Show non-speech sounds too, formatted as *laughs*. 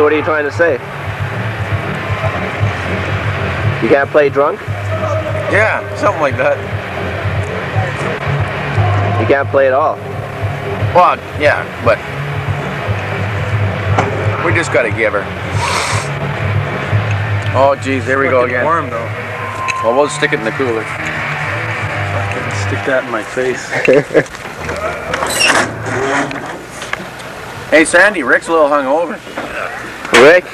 So what are you trying to say? You can't play drunk? Yeah, something like that. You can't play at all. Well, yeah, but we just gotta give her. Oh, geez, there we go again. warm though. Well, we'll stick it in the cooler. Fucking stick that in my face. *laughs* Hey, Sandy, Rick's a little hungover. Rick.